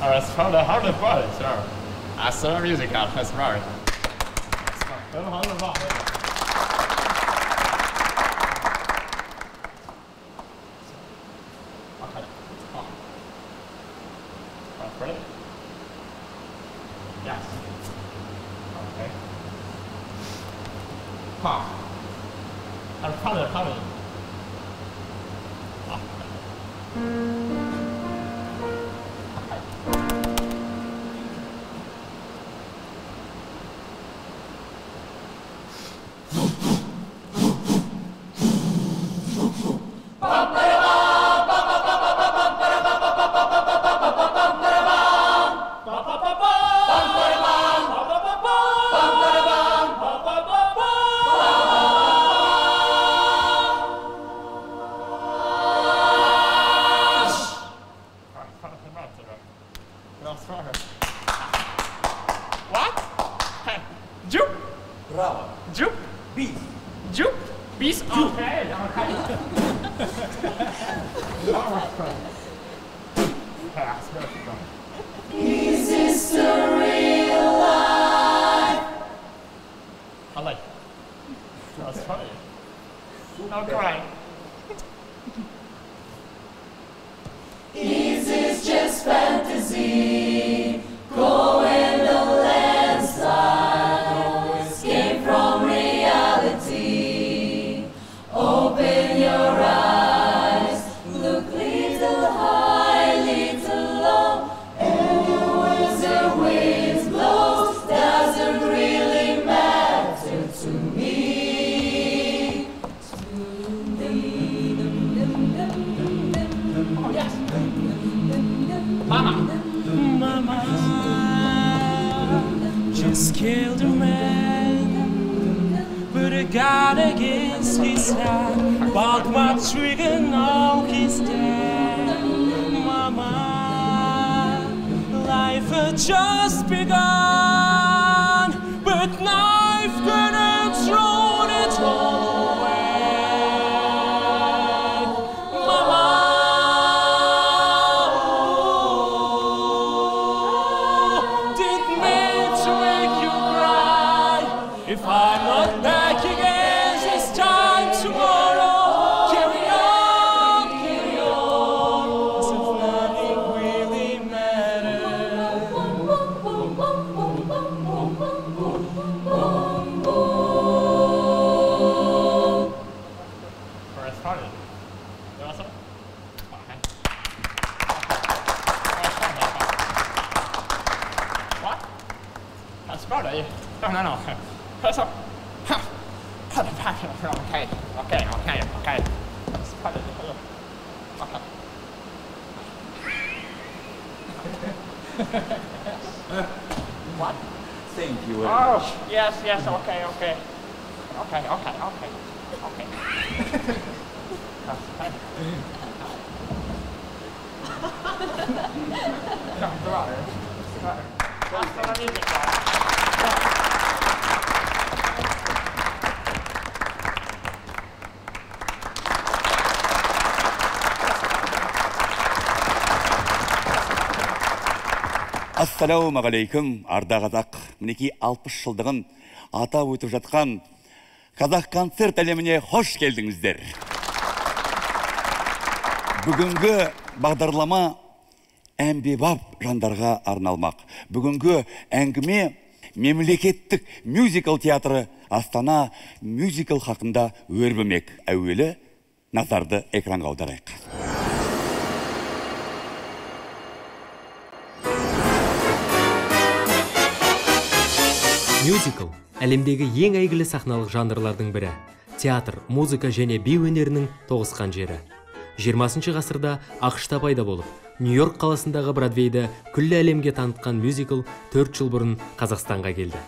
Or as from the heart of God, sure. I saw music, that's right. That's right. okay, okay, okay, okay. That's part of the Okay. what? Thank you. Very oh, much. yes, yes, okay, okay. Okay, okay, okay, okay. Come on, come on. Come on, come on. Ассалаумағалейкум арда қазақ. Мінекей алпыс жылдығын атап өтіп жатқан қазақ концерт әлеміне хош келдіңіздер. Бүгінгі бағдарлама әмбебап жандарға арналмақ. Бүгінгі әңгіме мемлекеттік мюзикл театры астана мюзикл хақында өрбімек. Әуелі назарды экранға аударайық. Мюзикл әлемдегі ең әйгілі сахналық жанрлардың бірі. Театр музыка және би өнерінің тоғысқан жері. 20 ғасырда ақшта пайда болып нью йорк қаласындағы бродвейді күллі әлемге танытқан мюзикл 4 жыл бұрын қазақстанға келді.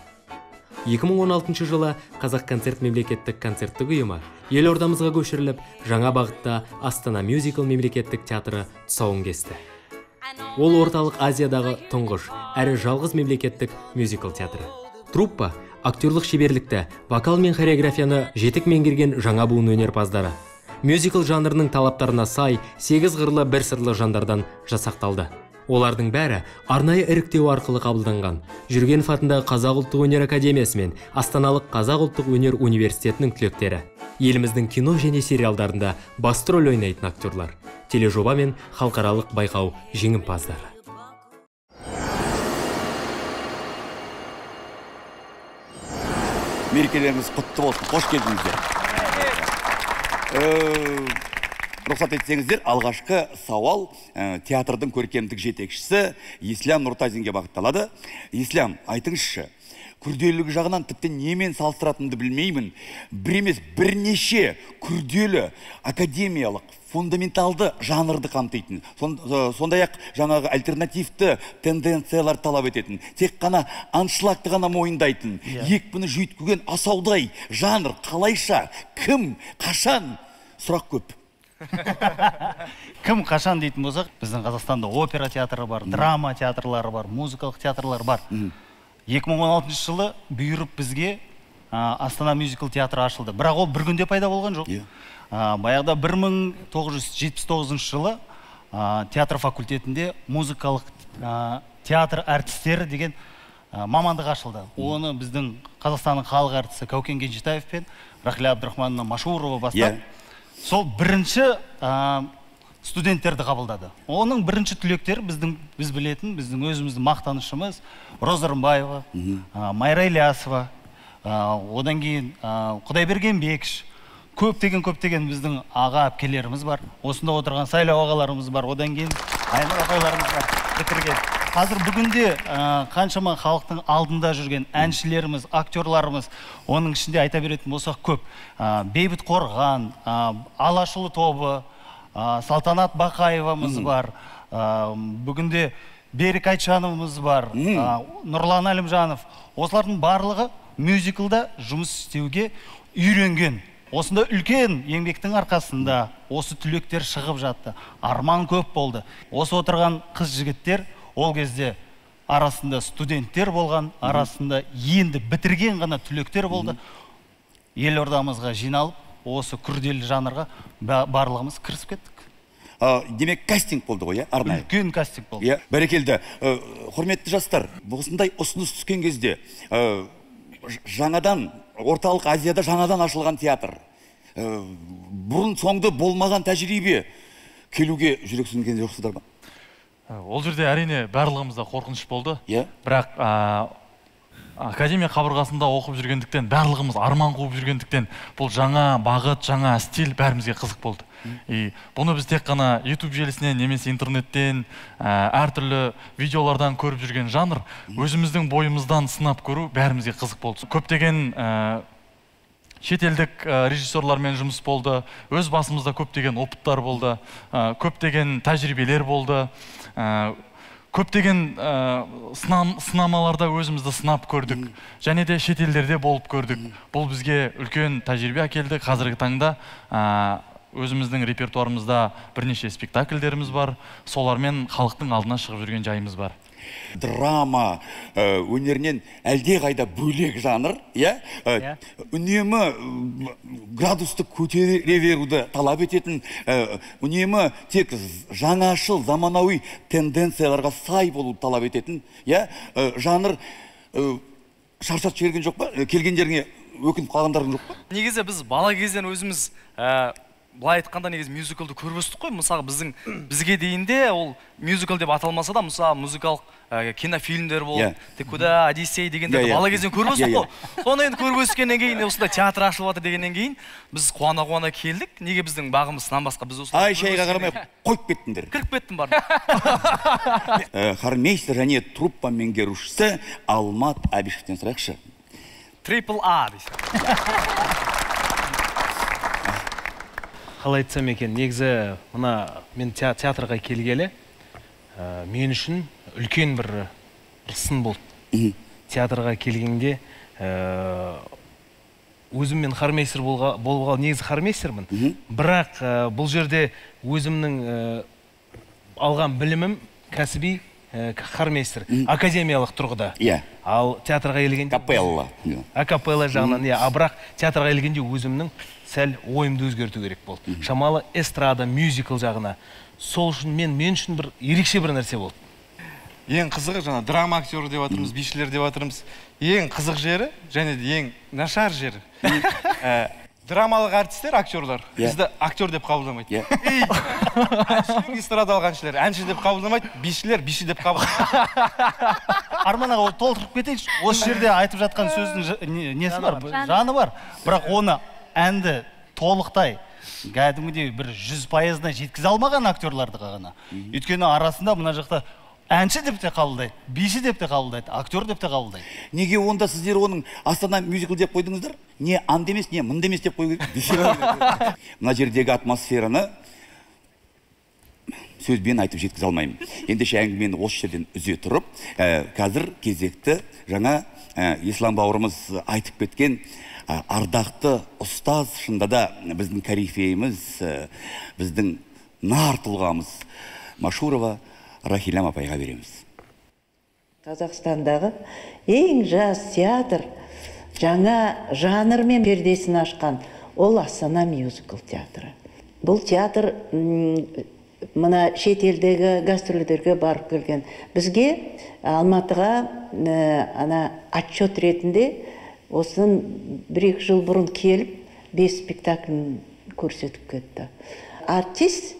2016 жылы қазақ концерт мемлекеттік концерттік ұйымы елордамызға көшіріліп жаңа бағытта астана мюзикл мемлекеттік театры тұсауын кесті. Ол орталық азиядағы тұңғыш әрі жалғыз мемлекеттік мюзикл театры. Труппа актерлық шеберлікті вокал мен хореографияны жетік меңгерген жаңа буын өнерпаздары. Мюзикл жанрының талаптарына сай сегіз қырлы бір сырлы жандардан жасақталды. Олардың бәрі арнайы іріктеу арқылы қабылданған. Жүргенов атындағы қазақ ұлттық өнер академиясы мен астаналық қазақ ұлттық өнер университетінің түлектері. Еліміздің кино және сериалдарында басты рөл ойнайтын актерлар. Тележоба мен халықаралық байқау жеңімпаздары. Мерекелеріңіз құтты болсын. Қош келдіңіздер. Э, рұқсат етсеңіздер алғашқы сауал э, театрдың көркемдік жетекшісі ислам нұртазинге бағытталады. Ислам айтыңызшы күрделілігі жағынан тіпті немен салыстыратынымды білмеймін. Бір емес бірнеше күрделі академиялық фундаменталды жанрды қамтитын э, сондай ақ жаңағы альтернативті тенденциялар талап ететін тек қана аншлагты ғана мойындайтын екпіні жүйткіген асаудай жанр қалайша кім қашан? Сұрақ көп. Кім қашан дейтін болсақ біздің қазақстанда опера театры бар драма театрлары бар музыкалық театрлар бар. 2016 жылы бұйырып бізге астана мюзикл театры ашылды. Бірақ ол бір күнде пайда болған жоқ. Иә. Баяғыда 1979 жылы театр факультетінде музыкалық театр әртістері деген мамандық ашылды. Оны біздің қазақстанның халық әртісі кәукен кенжетаев пен рахиля абдрахмановна машурова бастап Иә. сол бірінші а, студенттерді қабылдады. Оның бірінші түлектері біздің біз білетін біздің өзіміздің мақтанышымыз роза рымбаева майра ілиясова одан кейін құдайберген бекіш көптеген көптеген біздің аға әпкелеріміз бар. Осында отырған сайлау ағаларымыз бар. Одан кейін айнұр апайларымыз бар. Бітірген. Қазір бүгінде а, қаншама халықтың алдында жүрген әншілеріміз актерларымыз оның ішінде айта беретін болсақ көп. А, бейбіт қорған а, алашұлы тобы а, салтанат бақаевамыз бар. А, бүгінде берік айтжановымыз бар. А, нұрлан әлімжанов. Осылардың барлығы мюзиклда жұмыс істеуге үйренген. Осында үлкен еңбектің арқасында осы түлектер шығып жатты. Арман көп болды. Осы отырған қыз жігіттер ол кезде арасында студенттер болған арасында енді бітірген ғана түлектер болды. Елордамызға жиналып осы күрделі жанрға ба- барлығымыз кірісіп кеттік. А, демек кастинг болды ғой иә арнайы? Үлкен кастинг болды. Иә бәрекелді. Э, құрметті жастар осындай ұсыныс түскен кезде э, жаңадан орталық азияда жаңадан ашылған театр. Э, бұрын соңды болмаған тәжірибе. Келуге жүрексінген жоқсыздар ма? Ол жерде әрине барлығымызда қорқыныш болды. Иә. бірақ а, академия қабырғасында оқып жүргендіктен барлығымыз арман қуып жүргендіктен бұл жаңа бағыт жаңа стиль бәрімізге қызық болды. И бұны біз тек қана YouTube желісінен немесе интернеттен ә, әртүрлі видеолардан көріп жүрген жанр өзіміздің бойымыздан сынап көру бәрімізге қызық болды. Көптеген ә, шетелдік ә, режиссерлармен жұмыс болды өз басымызда көптеген опыттар болды ә, көптеген тәжірибелер болды ә, көптеген ә, сынам, сынамаларда өзімізді сынап көрдік. Және де шетелдерде болып көрдік. Бұл бізге үлкен тәжірибе әкелді. Қазіргі таңда ә, өзіміздің репертуарымызда бірнеше спектакльдеріміз бар. Солармен халықтың алдына шығып жүрген жайымыз бар. Драма э, өнерінен әлдеқайда бөлек жанр иә? Иә. үнемі градусты көтере беруді талап ететін э, үнемі тек жаңашыл заманауи тенденцияларға сай болуды талап ететін иә? Жанр шаршатып жіберген жоқ па? Келгендеріңе өкініп қалғандарың жоқ па? Негізі біз бала кезден өзіміз ә, былай айтқанда негізі мюзиклді көріп өстік қой мысалы біздің бізге дейін де ол мюзикл деп аталмаса да мысалы музыкалық ә, кинофильмдер Иә. болды yeah. куда одиссей дегендерді Иә, иә. бала кезден көріп Иә, өстік иә. қой соны енді көріп өскеннен кейін осындай театр ашылып жатыр дегеннен кейін біз қуана қуана келдік неге біздің бағымыз сынан басқа біз осылай ай шайға қарамай қойып кеттіңдер кіріп кеттім бар Э, хормейстер және труппа меңгерушісі алмат әбішевтен сұрайықшы трипл а дейсің қалай айтсам екен негізі мына мен теа- театрға келгелі ә, мен үшін үлкен бір, бір сын болды. Театрға келгенде ә, өзім мен хормейстер болға, болуға негізі хормейстермін бірақ ә, бұл жерде өзімнің ә, алған білімім кәсіби ә, хормейстер академиялық тұрғыда. Иә. Ал театрға келгенде капелла. Акапелла жағынан иә. А бірақ театрға келгенде өзімнің сәл ойымды өзгерту керек болды. Шамалы эстрада мюзикл жағына. Сол үшін мен мен үшін бір ерекше бір нәрсе болды. Ең қызығы жаңа драма актері деп жатырмыз бишілер деп жатырмыз ең қызық жері және де ең нашар жері. Ә, драмалық әртістер актерлар. Иә. бізді актер деп қабылдамайды. Иә. Эстрадалық әншілер әнші деп қабылдамайды бишілер биші деп қабылдамайды. Арман аға толтырып кетейінші осы жерде айтып жатқан сөздің несі бар? Жаны. жаны бар. Бірақ оны әнді толықтай кәдімгідей бір жүз пайызына жеткізе алмаған актерларды ғана. Өйткені арасында мына жақта әнші деп те қабылдайды биші деп те қабылдайды актер деп те қабылдайды. Неге онда сіздер оның астана мюзикл деп қойдыңыздар? Не анды емес не мынды емес деп қою керек мына жердегі атмосфераны сөзбен айтып жеткізе алмаймын. Ендеше әңгімені осы жерден үзе тұрып ә, қазір кезекті жаңа ә, ислам бауырымыз айтып кеткен ә, ардақты ұстаз шынында да біздің корифейіміз ә, біздің нар тұлғамыз машурова рахилям апайға береміз. Қазақстандағы ең жас театр жаңа жанрмен пердесін ашқан ол астана мюзикл театры. Бұл театр мына шетелдегі гастрольдерге барып келген. Бізге алматыға ана отчет ретінде осыдан бір екі жыл бұрын келіп бес спектаклін көрсетіп кетті. Артист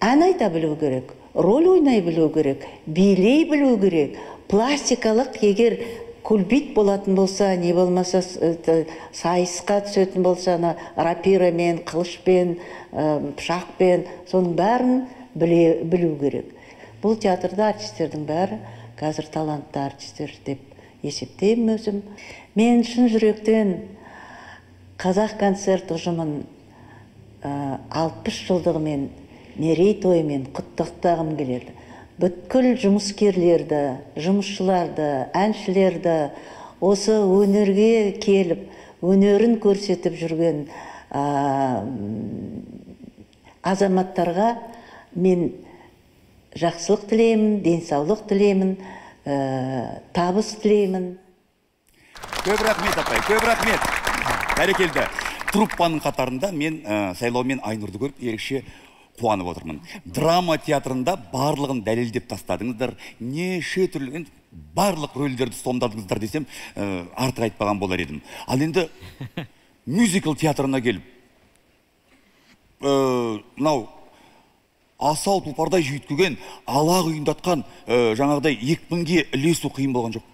ән айта білу керек. Роль ойнай білу керек билей білу керек. Пластикалық егер кульбит болатын болса не болмаса сайысқа түсетін болса ана рапирамен қылышпен ә, пышақпен соның бәрін біле, білу керек. Бұл театрда артистердің бәрі қазір талантты артистер деп есептеймін өзім. Мен шын жүректен қазақ концерт ұжымын ә, алпыс жылдығымен мерейтойымен құттықтағым келеді. Бүткіл жұмыскерлерді жұмысшыларды әншілерді осы өнерге келіп өнерін көрсетіп жүрген ә, азаматтарға мен жақсылық тілеймін денсаулық тілеймін ә, табыс тілеймін. Көп рахмет апай көп рахмет. Бәрекелді. Труппаның қатарында мен ә, сайлау мен айнұрды көріп ерекше қуанып отырмын. Драма театрында барлығын дәлелдеп тастадыңыздар. Неше түрлі барлық рөлдерді сомдадыңыздар десем ә, артық айтпаған болар едім. Ал енді мюзикл театрына келіп ә, мынау асау тұлпардай жүйткіген ала құйындатқан ә, жаңағыдай екпінге ілесу қиын болған жоқ.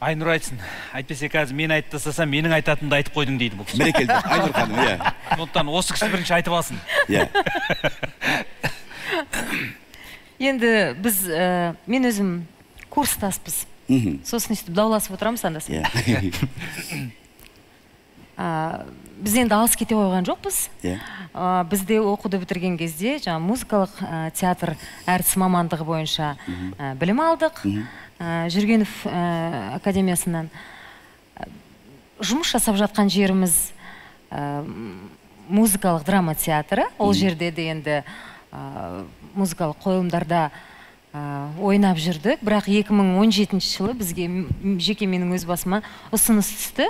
Айнұр айтсын. Әйтпесе қазір мен айтып тастасам менің айтатынымды айтып қойдың дейді бұл кісі. Бәрекелді айнұр ханым иә. Сондықтан осы кісі бірінші айтып алсын. Иә. Енді біз ә, мен өзім курстаспыз. Сосын өйстіп дауласып отырамыз анда санда иә. А, біз енді алыс кете қойған жоқпыз. Иә. А, бізде оқуды бітірген кезде жаңа музыкалық ә, театр әртіс мамандығы бойынша ә, білім алдық. Жүргенов ә, академиясынан. Ә, жұмыс жасап жатқан жеріміз ә, музыкалық драма театры. Ол жерде де енді ә, музыкалық қойылымдарда ә, ойнап жүрдік. Бірақ 2017 жылы бізге жеке менің өз басыма ұсыныс түсті.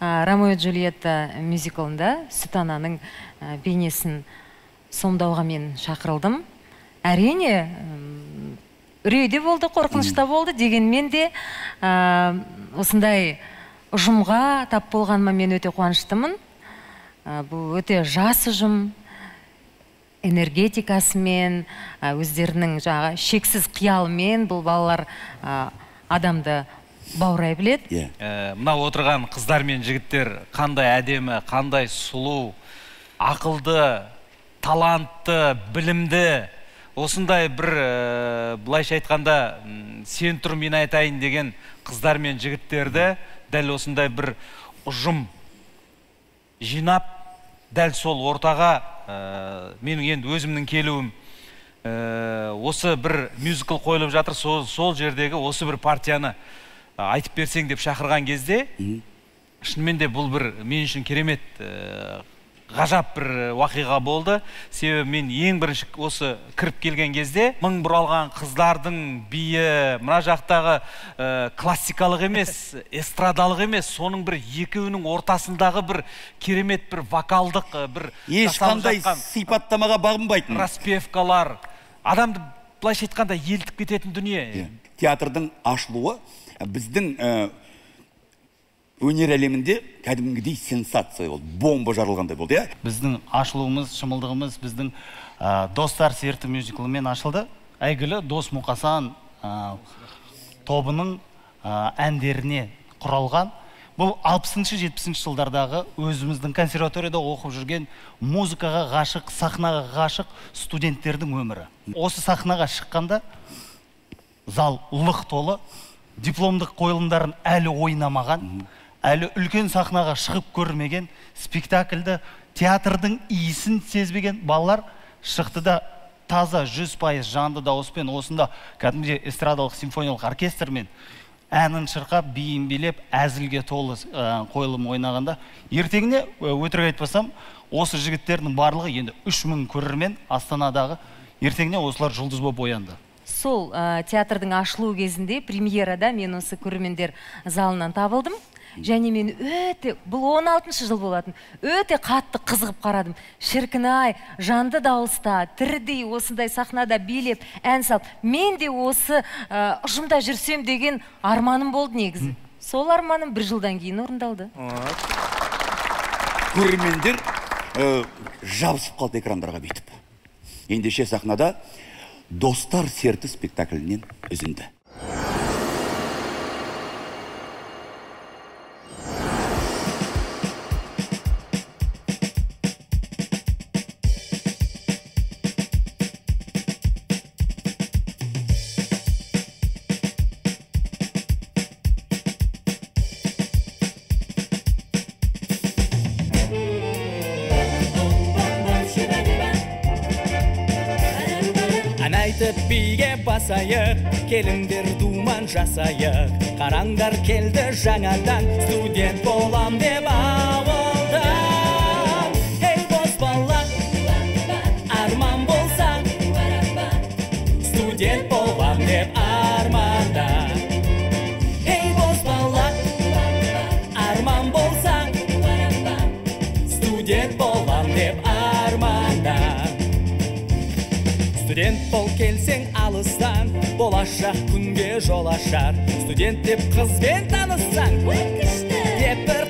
Ә, ромео джульетта мюзиклында сүт ананың ә, бейнесін сомдауға мен шақырылдым. Әрине үрей де болды қорқыныш та болды дегенмен де ә, осындай ұжымға тап болғаныма мен өте қуаныштымын. Ә, бұл өте жас ұжым. Энергетикасымен ә, өздерінің жаңағы шексіз қиялымен бұл балалар ә, адамды баурай біледі. Иә. Ә, мына отырған қыздар мен жігіттер қандай әдемі қандай сұлу ақылды талантты білімді осындай бір ә, былайша айтқанда сен тұр мен айтайын деген қыздар мен жігіттерді дәл осындай бір ұжым жинап дәл сол ортаға ә, менің енді өзімнің келуім ә, осы бір мюзикл қойылып жатыр сол, сол жердегі осы бір партияны айтып берсең деп шақырған кезде шынымен де бұл бір мен үшін керемет ғажап бір уақиға болды. Себебі мен ең бірінші осы кіріп келген кезде мың бұралған қыздардың биі мына жақтағы ә, классикалық емес эстрадалық емес соның бір екеуінің ортасындағы бір керемет бір вокалдық ә, бір ешқандай сипаттамаға бағынбайтын распевкалар. Адамды былайша айтқанда елтіп кететін дүние. Театрдың ашылуы біздің ә, өнер әлемінде кәдімгідей сенсация болды. Бомба жарылғандай болды иә? Біздің ашылуымыз шымылдығымыз біздің ә, достар серті мюзиклімен ашылды. Әйгілі дос мұқасан ә, тобының ә, әндеріне құралған. Бұл 60-шы 70-ші жылдардағы өзіміздің консерваторияда оқып жүрген музыкаға ғашық сахнаға ғашық студенттердің өмірі. Осы сахнаға шыққанда зал лық толы дипломдық қойылымдарын әлі ойнамаған. Әлі үлкен сахнаға шығып көрмеген спектакльді театрдың иісін сезбеген балалар шықты да таза жүз пайыз жанды дауыспен осында кәдімгідей эстрадалық симфониялық оркестрмен әнін шырқап биін билеп әзілге толы ә, қойылым ойнағанда ертеңіне ә, өтірік айтпасам осы жігіттердің барлығы енді үш мың көрермен астанадағы ертеңіне осылар жұлдыз болып оянды. Сол ә, театрдың ашылу кезінде премьерада мен осы көрермендер залынан табылдым. Және мен өте бұл 16 жыл болатын өте қатты қызығып қарадым. Шіркін ай жанды дауыста тірідей осындай сахнада билеп ән салып мен де осы ә, ұжымда жүрсем деген арманым болды негізі сол арманым бір жылдан кейін орындалды. Көрермендер ә, жабысып қалды экрандарға бүйтіп. Ендеше сахнада достар серті спектаклінен үзінді. Келіңдер думан жасайық. Қараңдар келді жаңадан студент болам деп болашақ күнге жол ашар студент деп қызбен таныссаң деп бір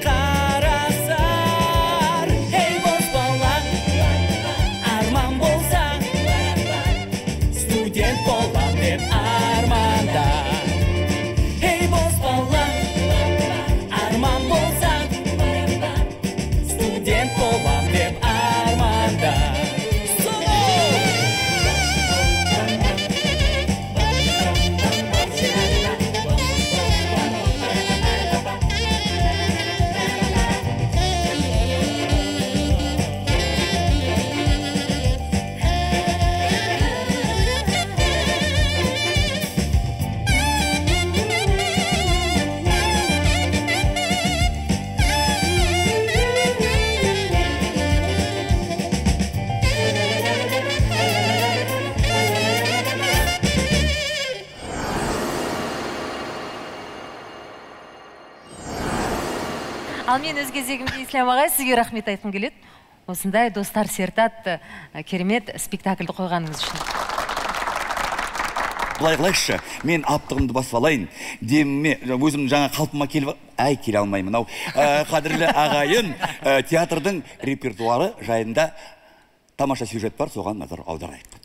мен өз кезегімде ислям ағай сізге рахмет айтқым келеді. Осындай достар серті атты керемет спектакльді қойғаныңыз үшін. Былай қылайықшы мен аптығымды басып алайын. Деміме өзімнің жаңа қалпыма келіп әй келе алмаймын ау Ә, қадірлі ағайын ә, театрдың репертуары жайында тамаша сюжет бар соған назар аударайық.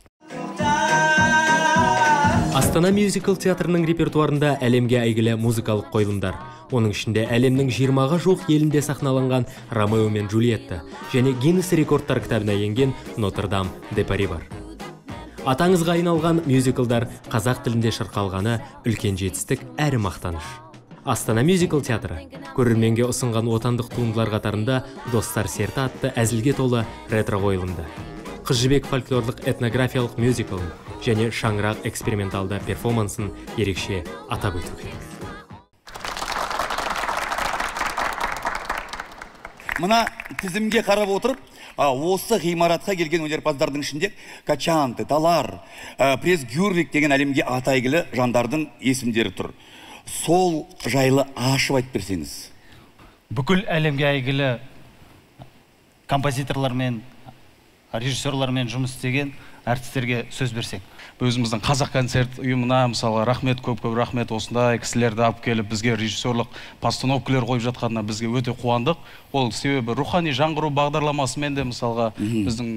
Астана мюзикл театрының репертуарында әлемге әйгілі музыкалық қойылымдар. Оның ішінде әлемнің 20-ға жуық елінде сахналанған ромео мен джульетта және гиннес рекордтар кітабына енген нотр дам де пари бар атаңызға айналған мюзиклдар қазақ тілінде шырқалғаны үлкен жетістік әрі мақтаныш. Астана мюзикл театры көрерменге ұсынған отандық туындылар қатарында достар серті атты әзілге толы ретро қойылымды қыз жібек фольклорлық этнографиялық мюзиклын және шаңырақ эксперименталды перформансын ерекше атап өту керек. Мына тізімге қарап отырып осы ғимаратқа келген өнерпаздардың ішінде качанты талар пресс гюрлик деген әлемге аты әйгілі жандардың есімдері тұр. Сол жайлы ашып айтып берсеңіз. Бүкіл әлемге әйгілі композиторлармен режиссерлармен жұмыс істеген әртістерге сөз берсең өзіміздің қазақ концерт ұйымына мысалы рахмет көп көп рахмет осындай кісілерді алып келіп бізге режиссерлық постановкалар қойып жатқанына бізге өте қуандық. Ол себебі рухани жаңғыру бағдарламасымен де мысалға біздің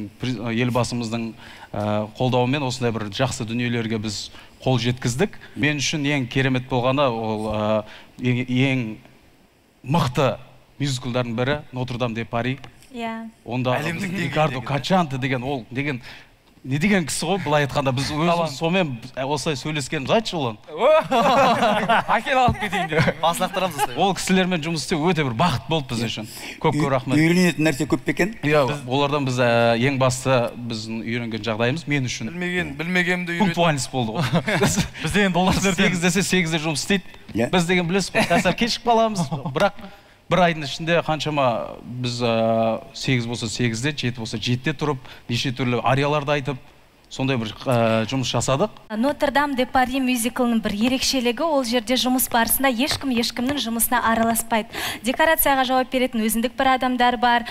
елбасымыздың ә, қолдауымен осындай бір жақсы дүниелерге біз қол жеткіздік. Мен үшін ең керемет болғаны ол ә, ең, ең мықты мюзиклдардың бірі нотр дам де пари. Иә. Онда Әлемдік рикардо качанте деген ол деген не деген кісі ғой былай айтқанда. Біз өзіміз сонымен осылай сөйлескеніміз айтшы ұлан әкел алып кетейін деп. Басын лақтырамыз осылай. Ол кісілермен жұмыс істеу өте бір бақыт болды біз үшін. Көп көп рахмет. Үйренетін нәрсе көп пе екен? Иә олардан біз ә, ең басты біздің үйренген жағдайымыз мен үшін. Білмеген білмегенімді үйрет пунктуальность болды ғой. Біз деген долларлардан сегіз десе сегізде жұмыс істейді. Иә. біз деген білесіз ғой қазір кешігіп қаламыз бірақ бір айдың ішінде қаншама біз сегіз болса сегізде жеті болса жетіде тұрып неше түрлі арияларды айтып сондай бір ә, жұмыс жасадық. Нотр дам де пари мюзиклінің бір ерекшелігі ол жерде жұмыс барысында ешкім ешкімнің жұмысына араласпайды. Декорацияға жауап беретін өзіндік бір адамдар бар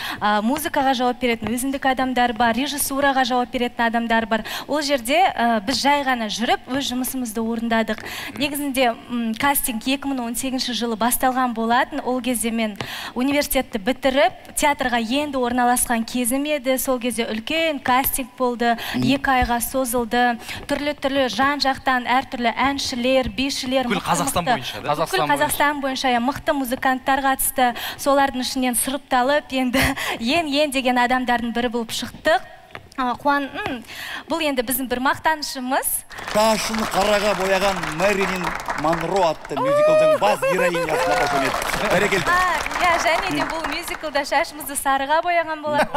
музыкаға жауап беретін өзіндік адамдар бар режиссураға жауап беретін адамдар бар. Ол жерде а, біз жай ғана жүріп өз жұмысымызды орындадық. Негізінде м, кастинг 2018 жылы басталған болатын. Ол кезде мен университетті бітіріп театрға енді орналасқан кезім еді. Сол кезде үлкен кастинг болды. Екі айға созылды түрлі түрлі жан жақтан әртүрлі әншілер бишілер Бүкіл Қазақстан бойынша, да? бүкіл Қазақстан бойынша. иә мықты музыканттар қатысты солардың ішінен сұрыпталып енді ең ең деген адамдардың бірі болып шықтық қуан бұл енді біздің бір мақтанышымыз. Шашын қараға бояған мэрилин монро атты мюзиклдың бас героинясына қошемет бәрекелді. А иә және де бұл мюзиклда шашымызды сарыға бояған болатын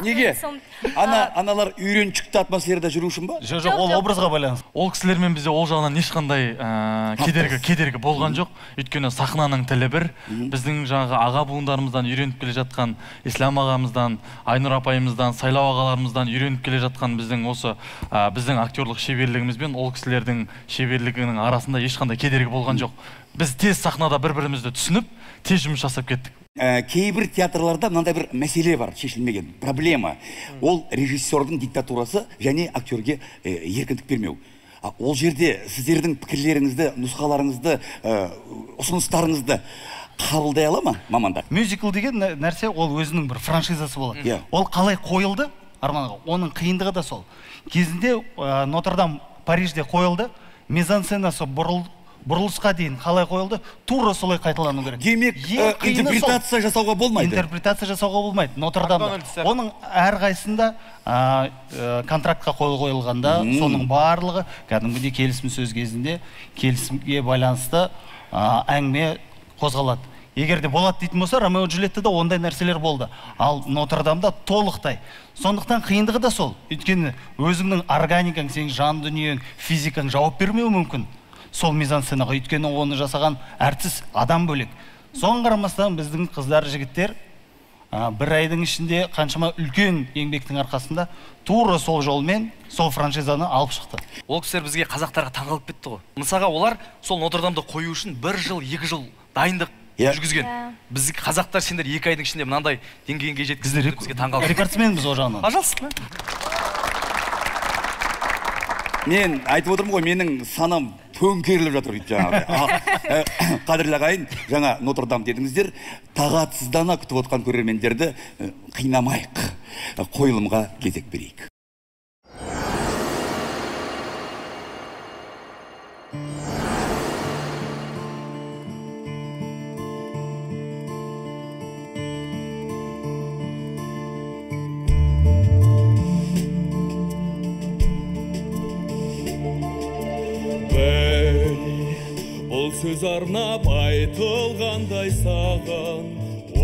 неге? ана аналар үйреншікті атмосферада жүру үшін ба? Жоқ жоқ ол образға байланысты. Ол кісілермен бізде ол жағынан ешқандай кедергі кедергі болған жоқ. Өйткені сахнаның тілі бір. Біздің жаңағы аға буындарымыздан үйреніп келе жатқан ислам ағамыздан айнұр апайымыздан сайлау ағаларымыздан үйреніп келе жатқан біздің осы біздің актерлық шеберлігіміз бен ол кісілердің шеберлігінің арасында ешқандай кедергі болған жоқ. Біз тез сахнада бір бірімізді түсініп тез жұмыс жасап кеттік. Ә, кейбір театрларда мынандай бір мәселе бар шешілмеген. Проблема. Ол режиссердің диктатурасы және актерге еркіндік бермеу. Ол жерде сіздердің пікірлеріңізді нұсқаларыңызды ұсыныстарыңызды қабылдай ала ма мамандар? Мюзикл деген нә- нәрсе ол өзінің бір франшизасы болады. Иә. ол қалай қойылды? Арман аға оның қиындығы да сол. Кезінде ә, нотр дам парижде қойылды. Мизансценасы бұрыл, бұрылысқа дейін қалай қойылды? Тура солай қайталану керек. Демек ә, қиыны сол. интерпретация жасауға болмайды. Интерпретация жасауға болмайды нотр оның әрқайсысында ә, ә, контрактқа қол қойылғанда соның барлығы кәдімгідей келісім сөз кезінде келісімге байланысты ә, әңгіме қозғалады. Егер де болады дейтін болса ромео джульеттада ондай нәрселер болды. Ал нотр дамда толықтай. Сондықтан қиындығы да сол. Өйткені өзіңнің органикаң сенің жан дүниең физикаң жауап бермеуі мүмкін. Сол мизансценаға өйткені оны жасаған әртіс адам бөлек. Соған қарамастан біздің қыздар жігіттер а, бір айдың ішінде қаншама үлкен еңбектің арқасында тура сол жолмен сол франшизаны алып шықты. Ол кісілер бізге қазақтарға таңғалып кетті ғой. Мысалға олар сол нотр дамды қою үшін бір жыл екі жыл дайындық жүргізген. Біз қазақтар сендер екі айдың ішінде мынандай деңгейге жеткіздіңдер бізге таңқалдық рекордсменбіз ол жағынан. Пожалуйста мен айтып отырмын ғой менің санам төңкеріліп жатыр бүйтіп жаңағыдай ә, қадірлі ағайын жаңа нотр дам дедіңіздер тағатсыздана күтіп отқан көрермендерді ә, қинамайық қойылымға кезек берейік. Сөз арнап айтылғандай саған.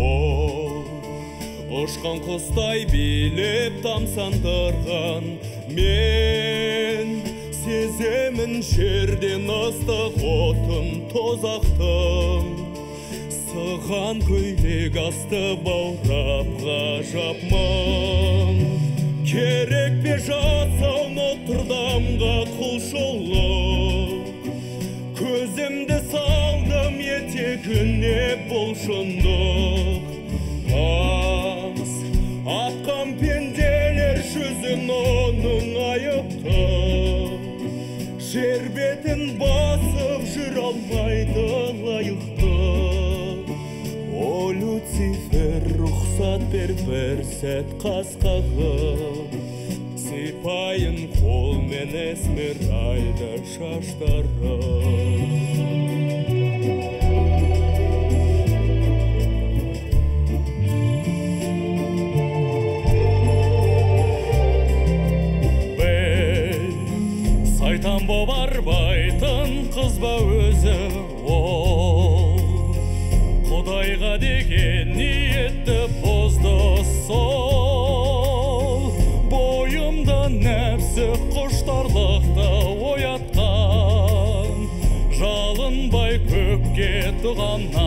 Ол ұшқан құстай билеп тамсандырған. Мен сеземін жерден ыстық отын тозақтың сыған көйлек асты баурап ғажап мұң керек пе жасау нотр-дамға құлшылық көзімді салдым етегіне бұл шындық аз атқан пенделер жүзін оның айыпты жер бетін басып жүр алмайды лайықты о люцифер рұқсат бер бір сәт қас қағып сипайын қолмен эсмеральда шаштарын сайтан боп арбайтын қыз ба өзі ол. Құдайға деген ниетті бұзды сол. Нәпсі құштарлықты оятқан жалынбай көкке дұғамнан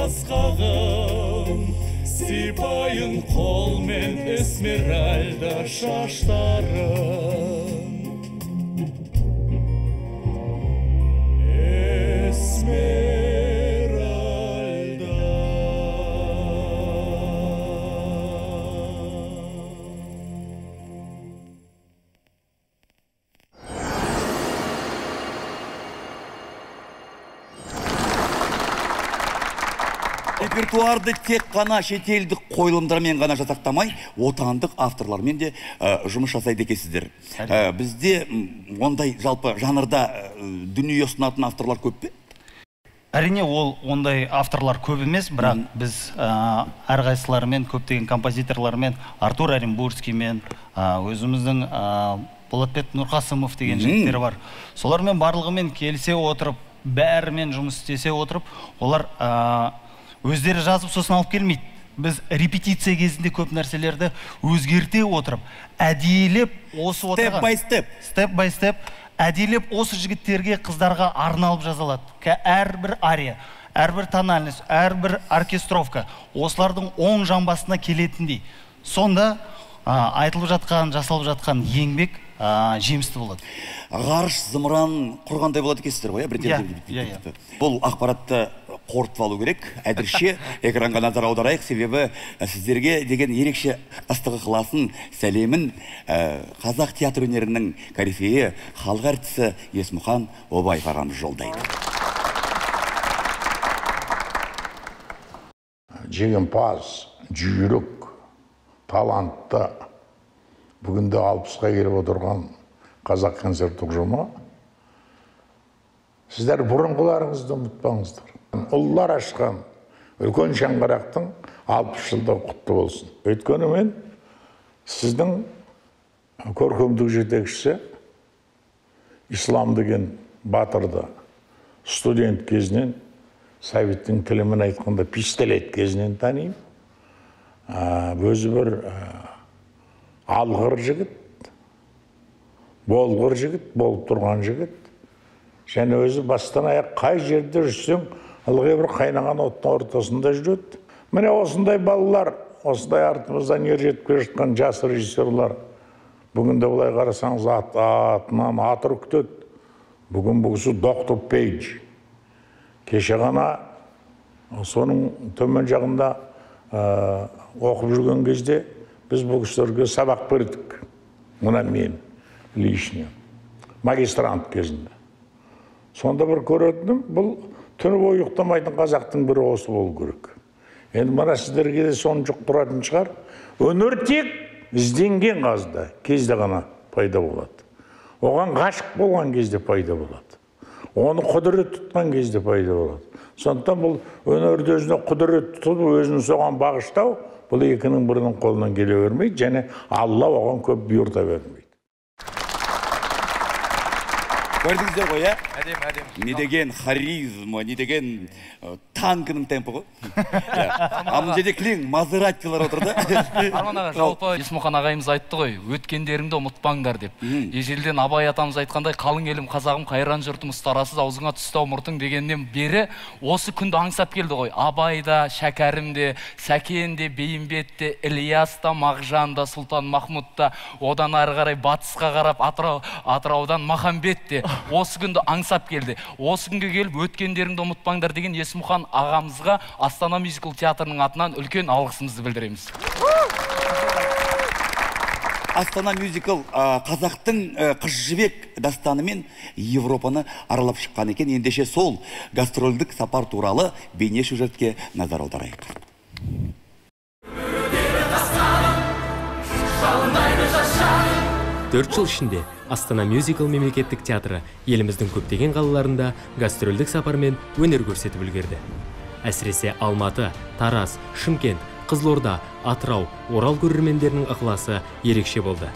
сәт қас қағым сипайын қолмен эсмеральда шаштарын репертуарды тек қана шетелдік қойылымдармен ғана жасақтамай отандық авторлармен де ә, жұмыс жасайды екенсіздер. Ә, бізде ондай жалпы жанрда ә, дүние ұсынатын авторлар көп пе? Әрине ол ондай авторлар көп емес бірақ біз ә, әрқайсыларымен көптеген композиторлармен артур оренбургскиймен ә, өзіміздің ә, болатбек нұрқасымов деген жігіттер бар. Солармен барлығымен келісе отырып бәрімен жұмыс істесе отырып олар ә, өздері жазып сосын алып келмейді. Біз репетиция кезінде көп нәрселерді өзгерте отырып әдейілеп осы Step by step. степ бай степ әдейілеп осы жігіттерге қыздарға арналып жазалады. Әрбір ария әрбір тональность әрбір оркестровка осылардың оң жамбасына келетіндей. Сонда а, айтылып жатқан жасалып жатқан еңбек а, жемісті болады. Ғарыш зымыран құрғандай болады екенсіздер ғой иә бірден Иә, иә, иә. бұл ақпаратты қорытып алу керек. Әзірше экранға назар аударайық. Себебі сіздерге деген ерекше ыстық ықыласын сәлемін ә, қазақ театр өнерінің корифейі халық әртісі есмұхан обаев ағамыз жолдайды. Жеңімпаз жүйрік талантты бүгінде алпысқа келіп отырған қазақ концерт ұжымы сіздер бұрынғыларыңызды ұмытпаңыздар. Ұлылар ашқан үлкен шаңырақтың алпыс жылдығы құтты болсын. Өйткені мен сіздің көркемдік жетекшісі ислам деген батырды студент кезінен советтің тілімен айтқанда пистолет кезінен танимын. Ә, өзі бір ә, алғыр жігіт болғыр жігіт болып тұрған жігіт. Және өзі бастан аяқ қай жерде жүрсең ылғи бір қайнаған оттың ортасында жүреді. Міне осындай балалар осындай артымыздан ер жетіп келе жатқан жас режиссерлар. Бүгінде былай қарасаңыз ат, атынан ат үркітеді бүгін бұл кісі доктор пейдж. Кеше ғана соның төмен жағында оқып жүрген кезде біз бұл кісілерге сабақ бердік мына мен лишний магистрант кезінде сонда бір көретінім бұл түні бойы ұйықтамайтын қазақтың бірі осы болу керек енді мына сіздерге де соны жұқтыратын шығар өнер тек ізденген қазда кезде ғана пайда болады оған ғашық болған кезде пайда болады оны құдірет тұтқан кезде пайда болады сондықтан бұл өнерді өзіне құдірет тұтып өзін соған бағыштау бұл екінің бірінің қолынан келе бермейді және алла оған көп бұйырта бермейді көрдіңіздер ғой иә әдемі әдемі не деген харизма не деген ә, танкінің темпі ғой. Иә. а мына жерде кілең мазератилар отыр да. Арман аға жалпы есмұхан ағайымыз айтты ғой өткендеріңді ұмытпаңдар деп. Ежелден абай атамыз айтқандай қалың елім қазағым қайран жұртым ұстарасыз аузыңа түстау мұртың дегеннен бері осы күнді аңсап келді ғой. Абай да шәкәрім де сәкен де бейімбет те ілияс та мағжан да сұлтан махмұд та одан ары қарай батысқа қарап атырау атыраудан махамбет те. Осы күнді аңсап келді. Осы күнге келіп өткендеріңді ұмытпаңдар деген есмұхан ағамызға астана мюзикл театрының атынан үлкен алғысымызды білдіреміз. Астана мюзикл қазақтың қыз жібек дастанымен европаны аралап шыққан екен. Ендеше сол гастрольдік сапар туралы бейне сюжетке назар аударайық. Төрт жыл ішінде астана мюзикл мемлекеттік театры еліміздің көптеген қалаларында гастрольдік сапармен өнер көрсетіп үлгерді. Әсіресе алматы тараз шымкент қызылорда атырау орал көрермендерінің ықыласы ерекше болды.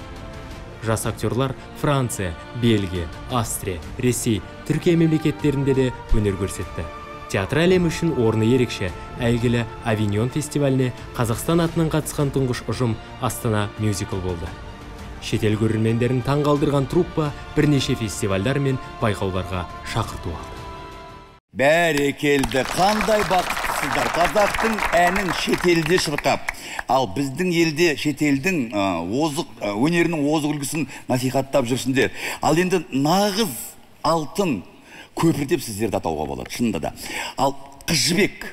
Жас актерлар франция бельгия австрия ресей түркия мемлекеттерінде де өнер көрсетті. Театр әлемі үшін орны ерекше әйгілі авиньон фестиваліне қазақстан атынан қатысқан тұңғыш ұжым астана мюзикл болды. Шетел көрермендерін таңғалдырған труппа бірнеше фестивальдар мен байқауларға шақырту алды. Бәрекелді қандай бақыттысыздар қазақтың әнін шетелде шырқап. Ал біздің елде шетелдің озық өнерінің озық үлгісін насихаттап жүрсіңдер ал енді нағыз алтын көпір деп сіздерді атауға болады. Шынында да. Ал қыз жібек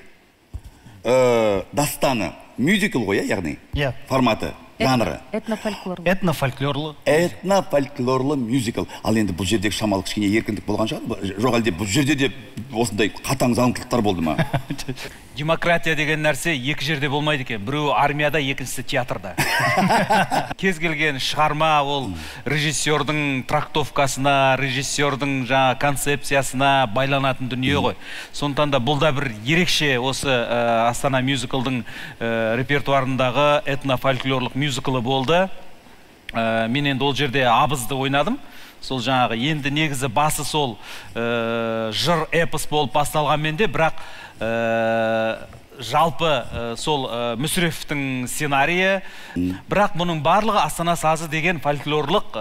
ә, дастаны. Мюзикл ғой иә яғни? Иә. Форматы. Жанры этнофольклор этнофольклорлы. Этнофольклорлы. Мюзикл. Ал енді бұл жердегі шамалы кішкене еркіндік болған шығар. Жоқ әлде бұл жерде де осындай қатаң заңдылықтар болды ма? Демократия деген нәрсе екі жерде болмайды екен. Біреуі армияда екіншісі театрда. Кез келген шығарма ол режиссердің трактовкасына режиссердің жаңа концепциясына байланатын дүние ғой. Сондықтан да бұл да бір ерекше осы ә, астана мюзиклдың ә, репертуарындағы этнофольклорлық мюзиклы болды. Ә, мен енді ол жерде абызды ойнадым. Сол жаңағы енді негізі басы сол ә, жыр эпос болып басталғанмен де бірақ ә, жалпы ә, сол ә, мүсіреповтің сценарийі бірақ бұның барлығы астана сазы деген фольклорлық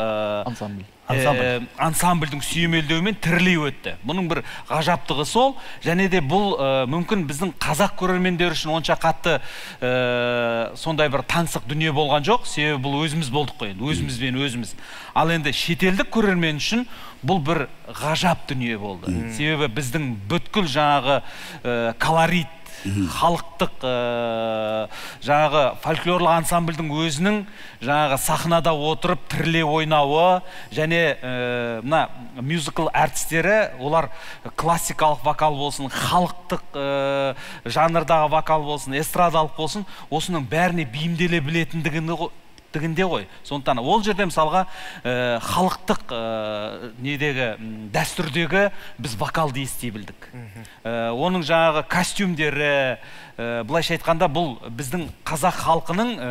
ансамбль. Ансамбльдің сүйемелдеуімен тірілей өтті. Бұның бір ғажаптығы сол және де бұл ә, мүмкін біздің қазақ көрермендері үшін онша қатты ә, сондай бір таңсық дүние болған жоқ. Себебі бұл өзіміз болдық қой енді өзімізбен өзіміз. Ал енді шетелдік көрермен үшін бұл бір ғажап дүние болды. Себебі біздің бүткіл жаңағы ә, колорит халықтық ә, жаңағы фольклорлық ансамбльдің өзінің жаңағы сахнада отырып тіріле ойнауы және ә, мына мюзикл әртістері олар классикалық вокал болсын халықтық ә, жанрдағы вокал болсын эстрадалық болсын осының бәріне бейімделе білетіндігіне дігінде ғой. Сондықтан ол жерде мысалға ә, халықтық ә, недегі дәстүрдегі біз вокалды ести білдік. Ә, оның жаңағы костюмдері ә, былайша айтқанда бұл біздің қазақ халқының ә,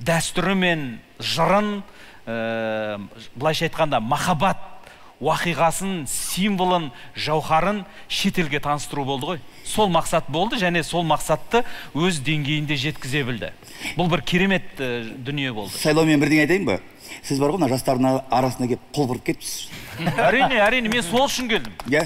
дәстүрі мен жырын ә, былайша айтқанда махаббат уақиғасын символын жауһарын шетелге таныстыру болды ғой. Сол мақсат болды және сол мақсатты өз деңгейінде жеткізе білді. Бұл бір керемет ә, дүние болды. Сайлаумен бірдеңе айтайын ба? Сіз бар ғой мына жастардың ар- арасына келіп қол бұрып кетіпсіз. Әрине әрине мен сол үшін келдім. Иә.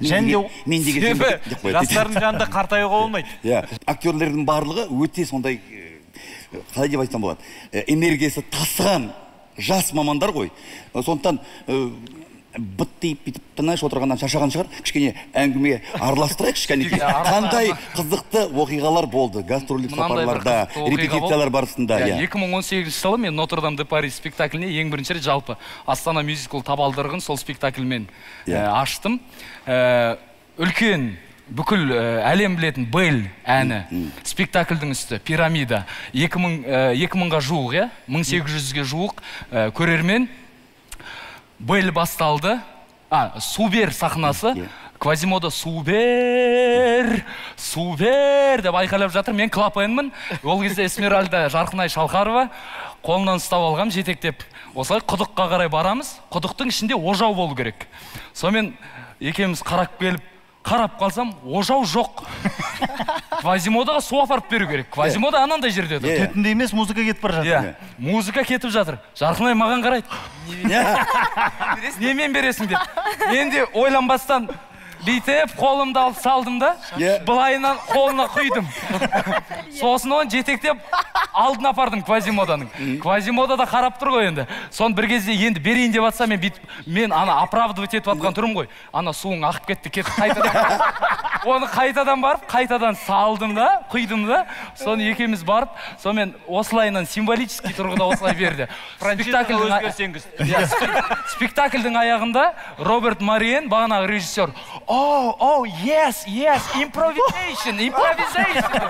Және де себебі жастардың жанында қартаюға болмайды. Иә. Актерлердің барлығы өте сондай э, қалай деп айтсам болады? Э, энергиясы тасыған жас мамандар ғой. Э, сондықтан э, быттиып бүйтіп тыныш отырғаннан шаршаған шығар. Кішкене әңгіме араластырайықшы кәнекей қандай қызықты оқиғалар болды. Гастрольдік сапарларда репетициялар барысында Иә, иә. 2018 жылы мен нотр дам де пари спектакліне ең бірінші рет жалпы астана мюзикл табалдырығын сол спектакльмен Иә. аштым. Үлкен бүкіл әлем білетін бель әні. Спектакльдің үсті пирамида. 2000 ә, 2000-ға жуық иә? 1800-ге жуық ә, көрермен. Бель басталды. А субер сахнасы. Квазимода субер субер деп айқайлап жатыр. Мен клапенмін ол кезде эсмеральда жарқынай шалқарова қолынан ұстап алғам жетектеп. Осылай құдыққа қарай барамыз. Құдықтың ішінде ожау болу керек. Сонымен екеуміз қарап келіп қарап қалсам ожау жоқ. Квазимодаға су апарып беру керек. Квазимода анандай жерде тұр түтінде емес музыка кетіп бара жатыр. Иә музыка кетіп жатыр. Жарқынай маған қарайды. Немен бересің деп. Мен де ойланбастан бүйтіп қолымды алып салдым да былайынан қолына құйдым. Сосын оны жетектеп алдына апардым квазимоданың. Квазимода да қарап тұр ғой енді. Соны бір кезде енді берейін деп жатса мен бүйтіп мен ана оправдывать етіп жатқан түрім ғой. Ана суың ағып кетті кетіп қайтадан. Оны қайтадан барып қайтадан салдым да құйдым да. Соны екеуміз барып сонымен осылайынан символический тұрғыда осылай берді. А- спектакльдің аяғында роберт мариен бағанағы режиссер о о yes yes improvisation improvisation.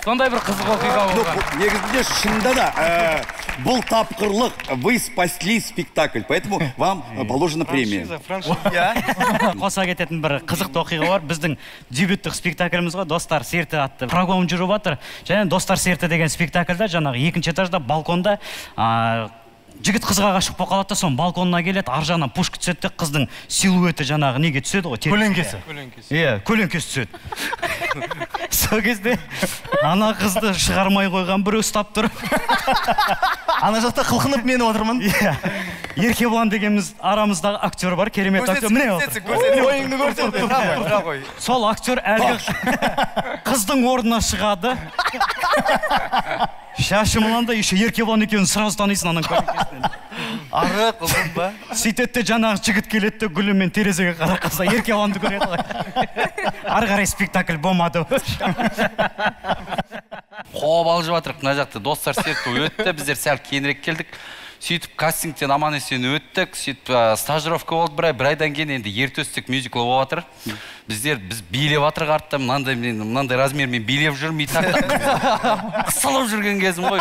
Сондай бір қызық оқиға болған. негізінде шынында да ә, бұл тапқырлық вы спасли спектакль поэтому вам э, положена премия. қоса кететін бір қызықты оқиға бар. Біздің дебюттік спектакліміз ғой достар серті атты. Программа жүріп жатыр. Және достар серті деген спектакльда жаңағы екінші этажда балконда жігіт қызға ғашық болып қалады да соның балконына келеді ар жағынан пушка түседі де қыздың силуэті жаңағы неге түседі ғой. Көлеңкесі. иә көлеңкесі түседі. Сол кезде ана қызды шығармай қойған біреу ұстап тұр. Ана жақта қылқынып мен отырмын. Иә. Еркебұлан дегеніміз арамыздағы актер бар керемет актер. Міне ойыңды көрсет сол актер әлгі қыздың орнына шығады. Шашы мынандай еще еркебұлан екеуін сразу танисың ананың көлеңкесінен ары қызым ба? Сөйтеді де жаңағы жігіт келеді де гүлімен терезеге қарап қалса еркебұланды көреді ғой. Ары қарай спектакль болмады. Қобалжып жатырық мына жақта. Достар сияқты өтті. Біздер сәл кейінірек келдік. Сөйтіп кастингтен аман есен өттік сөйтіп ә, стажировка болды бір ай бір айдан кейін енді ертөстік мюзикл болып жатыр біздер біз билеп жатырық артта мынандай мен мынандай размермен билеп жүрмін и так та қысылып жүрген кезім ғой.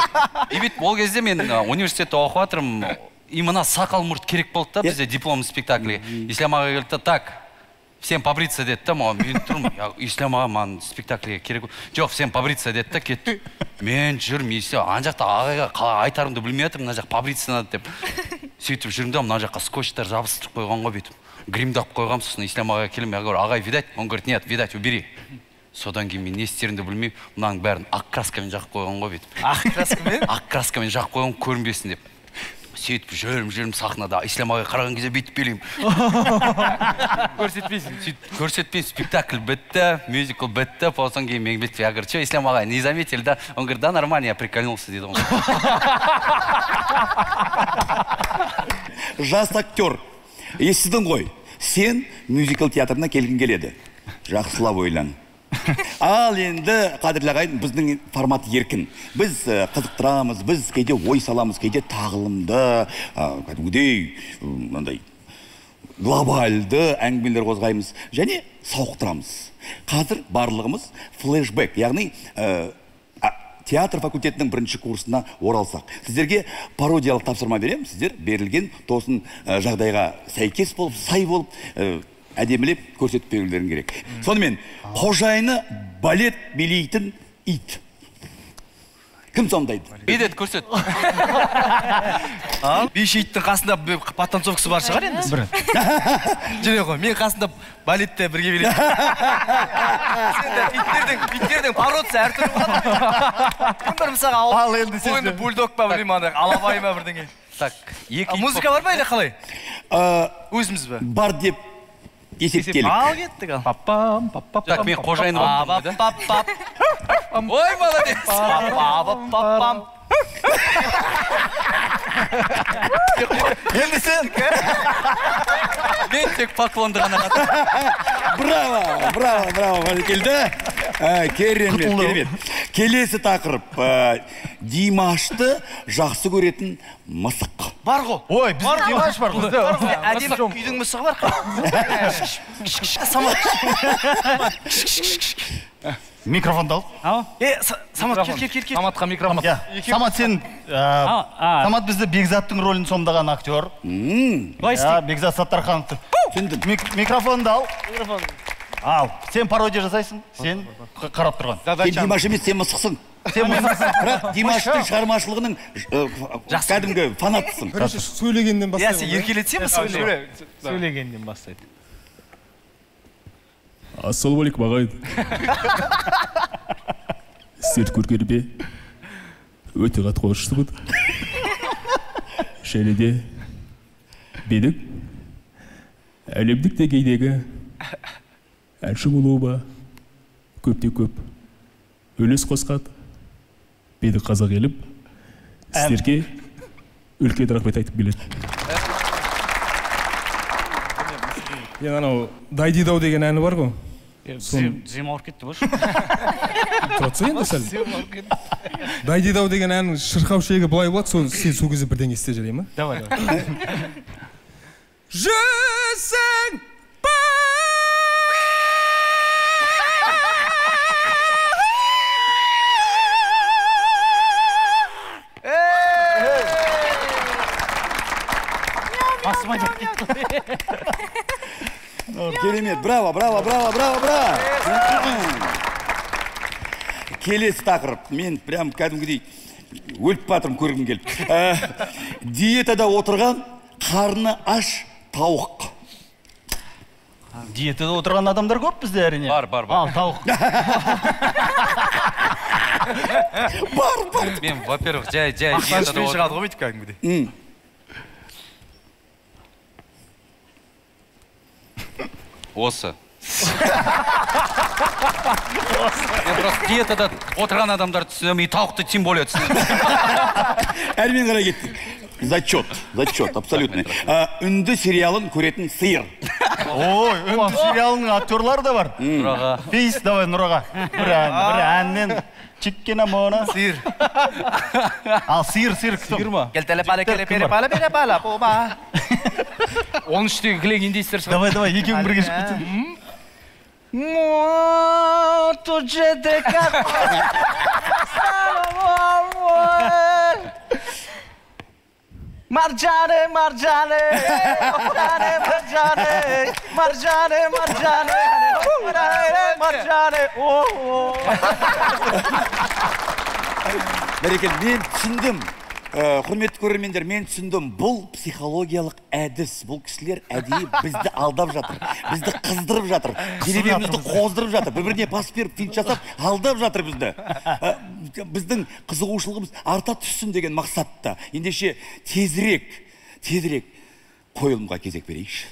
И бүйтіп ол кезде мен университетте оқып жатырмын и мына сақал мұрт керек болды да бізде диплом спектакльге. Ислам аға келді да так всем побриться деді да маған мен тұрмын «Я- ислам аға маған спектакльге керек ғой». жоқ всем побриться деді да кетті мен жүрмін и все ана жақта ағайға қалай айтарымды білмей жатырмын мына жақ побриться надо деп сөйтіп жүрмін да мына жаққа скотчтар жабыстырып қойған ғой бүйтіп гримді алып қойғанмын сосын ислам ағаға келемін я говорю ағай видать он говорит нет видать убери содан кейін мен не істерімді білмей мынаның бәрін ақ краскамен жағып қойған ғой бүйтіп ақ краскамен ақ краскамен жағып қойған көрінбесін деп сөйтіп жүрмін жүрмін сахнада. Ислам ағай қараған кезде бүйтіп билеймін көрсетпейсің. Сөйтіп көрсетпеймін. Спектакль бітті мюзикл бітті. Содан кейін мен бүйтіп я говорю что ислам ағай не заметили да? Он говорит да нормально я прикольнулся дейді ғой жас актер естідің ғой. Сен мюзикл театрына келгің келеді. Жақсылап ойлан. ал енді қадірлі ағайын біздің формат еркін. Біз э, қызықтырамыз біз кейде ой саламыз кейде тағылымды ә, кәдімгідей мынандай глобальды әңгімелер қозғаймыз және сауықтырамыз. Қазір барлығымыз флешбек яғни ә, театр факультетінің бірінші курсына оралсақ. Сіздерге пародиялық тапсырма беремін. Сіздер берілген тосын ә, жағдайға сәйкес болып сай болып әдемілеп көрсетіп берулерің керек. Сонымен қожайыны балет билейтін ит. Кім сомдайды? Билет көрсет. Биші иттің қасында бір подтанцовкасы бар шығар енді. Жүре ғой мен қасында балетте бірге билеймін. Иттердің иттердің породасы әртүрлі болады. Кім бір мысалға ал енді сен бульдог па білмеймін андай алабай ма бірдеңе. Так екі музыка бар ма или қалай? Өзіміз бе? бар деп есептелік ал кеттік ал папам папам так мен қожайын болдым да ой молодец папам енді сен мен тек поклонды ғана браво браво браво бәрекелді Ә, керемет керемет келесі тақырып ә, димашты жақсы көретін мысық. Бар ғой. Ой бізде димаш бар ғой. Әдемі үйдің мысығы бар самат. Микрофонды ал. Е Са- самат кел кел кел кел. Саматқа микрофон. Иә самат сен самат бізде бекзаттың рөлін сомдаған актер. Иә бекзат саттархановты. Мик- микрофонды ал. Ал сен пародия жасайсың сен қарап тұрған. Сен димаш емес сен мысықсың. Сен мысықсың. бірақ димаштың шығармашылығының ә, кәдімгі фанатысың. Короче сөйлегеннен иә сен еркелетсең мысалы сөйлегеннен бастайды ассалаумағалейкум ағайын сіздерді көргеніме өте қатты қуаныштымын және де менің әлемдік деңгейдегі әнші болуыма көптен көп. Үлес қосқан менің қазақ елім сіздерге үлкен рахмет айтқым келеді енді анау дайдидау деген әні бар ғой. Тізем ауырып кетті ғой. Тұра тұрсай енді сәл дайдидау деген әннің шырқау шегі былай болады сол сен сол кезде бірдеңе істе жарай ма? Давай давай. Жүзің керемет браво браво браво браво браво. Келесі тақырып. Мен прям кәдімгідей өліп батырмын көргім келіп. Ә, диетада отырған қарны аш тауық диетада отырған адамдар көп бізде әрине. Бар бар бар. Ал тауық. Бар бар. Мен во первых жай жай мақтанышпен шығады ғой бүйтіп кәдімгідей. Осы мен просто диетада отырған адамдарды түсінемін и тауықты тем более түсінемін әрмен қарай кеттік зачет зачет абсолютный. Үнді сериалын көретін сиыр. Ой үнді сериалының актерлары да бар. Нұраға. Пейс давай нұраға. Бір ән бір әннен. Chicken amona. Sir. Al ah, sir sir sir Sirma. Gel tele pala kele pere pala pala po ba. 13 глег индийцерсің. Давай, давай, екеуің бірге шығып кетсін. Тут же де как Marcane, marcane, marcane, marcane, marcane, marcane. бәрекелді. Мен түсіндім. Э, құрметті көрермендер мен түсіндім. Бұл психологиялық әдіс. Бұл кісілер әдейі бізді алдап жатыр. Бізді қыздырып жатыр. Делебемізді қоздырып жатыр. Бір біріне бас беріп финт жасап алдап жатыр бізді. Э, біздің қызығушылығымыз арта түссін деген мақсатта. Ендеше тезірек тезірек қойылымға кезек берейікші.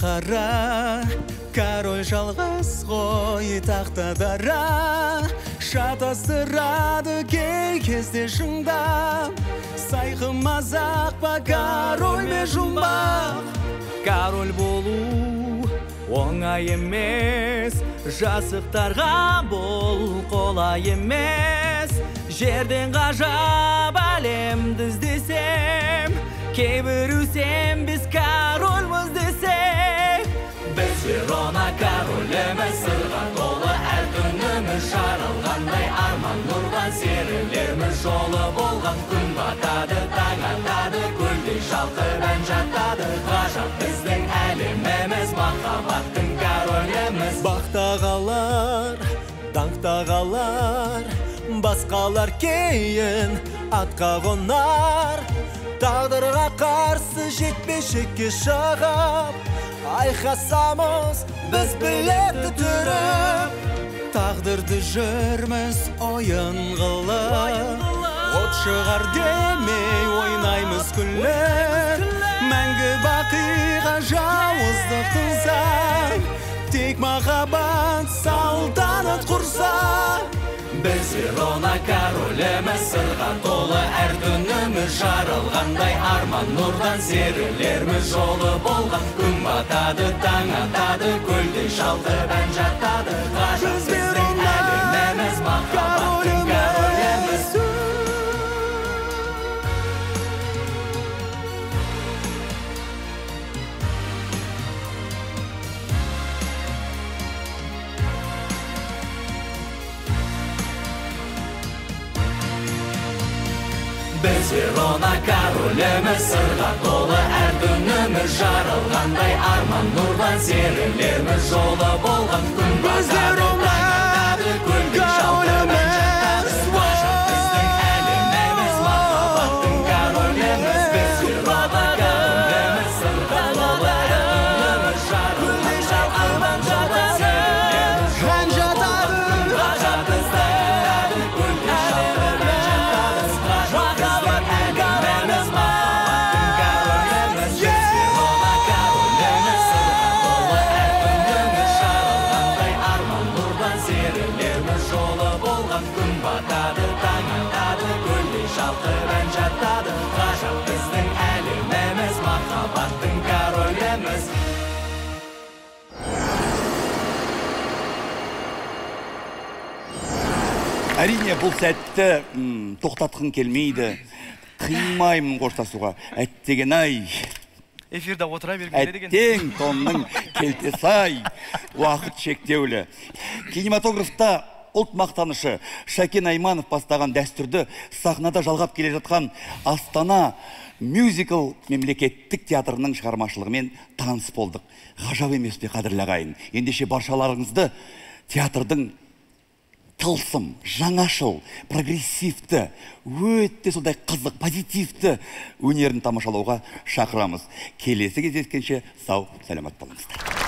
Қара король жалғыз ғой тақта дара. Шатастырады кей кезде шыңдап. Сайқы мазақ па король ме жұмбақ? Король болу оңай емес. Жасықтарға бұл қолай емес. Жерден ғажап әлемді іздесем кейбіреусем біз ән жатады ғажап біздің әлеміміз махаббаттың короліміз бақтағалар даңқтағалар басқалар кейін атқа қонар тағдырға қарсы жетпешекке шығып айқасамыз біз білекті түріп тағдырды жүрміз ойын қылып от шығар демей ойнаймыз күліп мәңгі бақиға жауыздықтың заң тек махаббат салтанат құрса. Біз верона короліміз сырға толы әр түніміз жаралғандай арман нұрдан серілерміз жолы болған. Күн батады таң атады көлдей шалқып ән жатады ғажап біздің әлеміміз махаббаттың біз верона короліміз сырға толы әр түніміз жаралғандай арман нұрдан серілерміз жолы болған күн батады әрине бұл сәтті м, тоқтатқым келмейді. Қимаймын қоштасуға. Әттеген ай. Эфирде отыра бергенде деген. Әттең тонның келтесі ай уақыт шектеулі. Кинематографта ұлт мақтанышы шәкен айманов бастаған дәстүрді сахнада жалғап келе жатқан астана мюзикл мемлекеттік театрының шығармашылығымен таныс болдық. Ғажап емес пе қадірлі ағайын? Ендеше баршаларыңызды театрдың тылсым жаңашыл прогрессивті өте сондай қызық позитивті өнерін тамашалауға шақырамыз. Келесі кездескенше сау саламат болыңыздар.